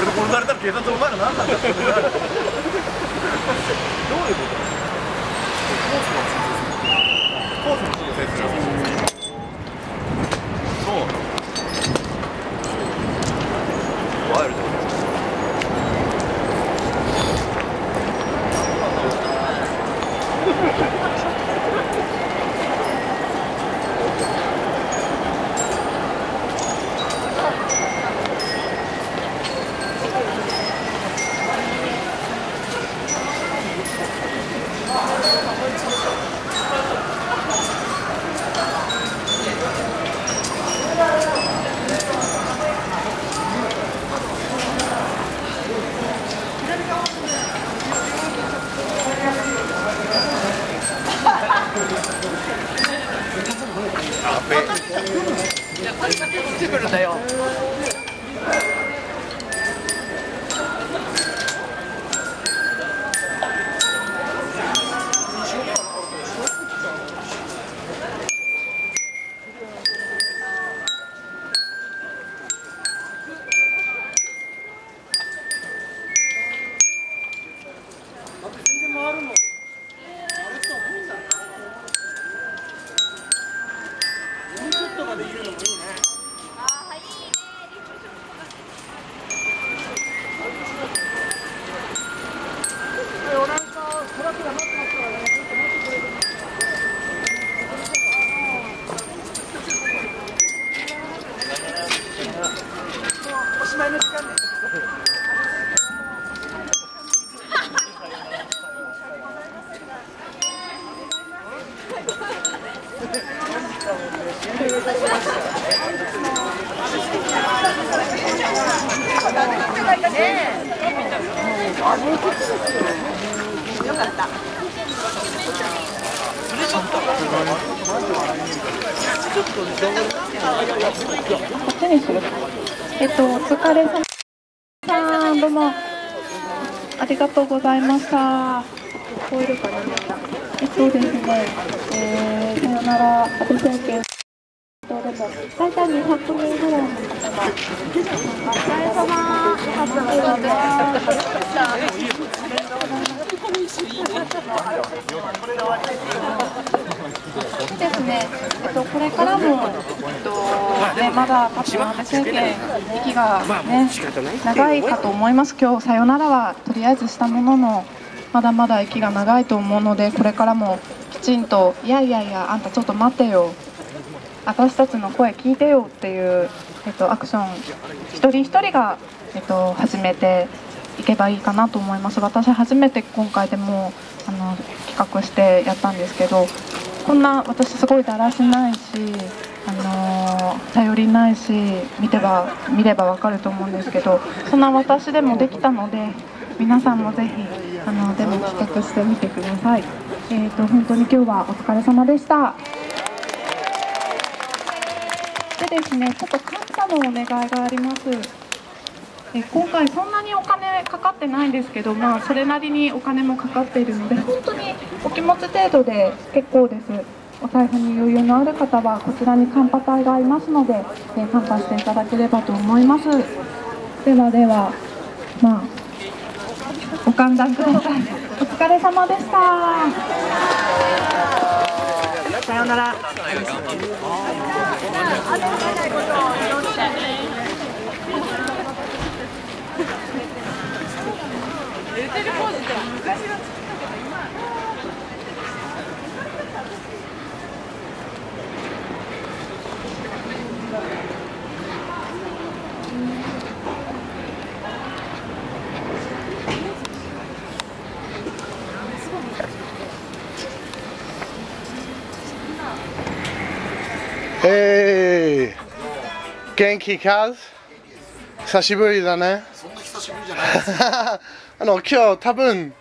れ殺されたららどういうこと？コースの申請するジブルだよ。てくるんだよおしまいの時間えっと、お疲れ様さん、どうも。ありがとうございました。聞こえるかなえっとですね、えー、さよなら、安倍政権。でも、大体200人ぐらいの方が。お疲れ様。ですね、えっと、これからも、えっとね、まだ多分安倍政権、息が、ね、長いかと思います、今日さよならはとりあえずしたものの、まだまだ息が長いと思うので、これからもきちんと、いやいやいや、あんたちょっと待ってよ、私たちの声聞いてよっていう、えっと、アクション、一人一人が、えっと、始めていけばいいかなと思います。私初めて今回でもあの企画してやったんですけどこんな私すごいだらしないし、あの頼りないし見てば見ればわかると思うんですけどそんな私でもできたので皆さんもぜひあのでも企画してみてください。えー、と本当に今日はお疲れ様でした。でですね、ちょっと感謝のお願いがあります。え今回そんなにお金かかってないんですけど、まあそれなりにお金もかかっているので、本当にお気持ち程度で結構です。お財布に余裕のある方はこちらにカンパ隊がありますので、えカンパしていただければと思います。ではでは、まあご歓談ください。お疲れ様でした。さようならえー、元気か久しぶりだね。そんな久しぶりじゃない あの今日多分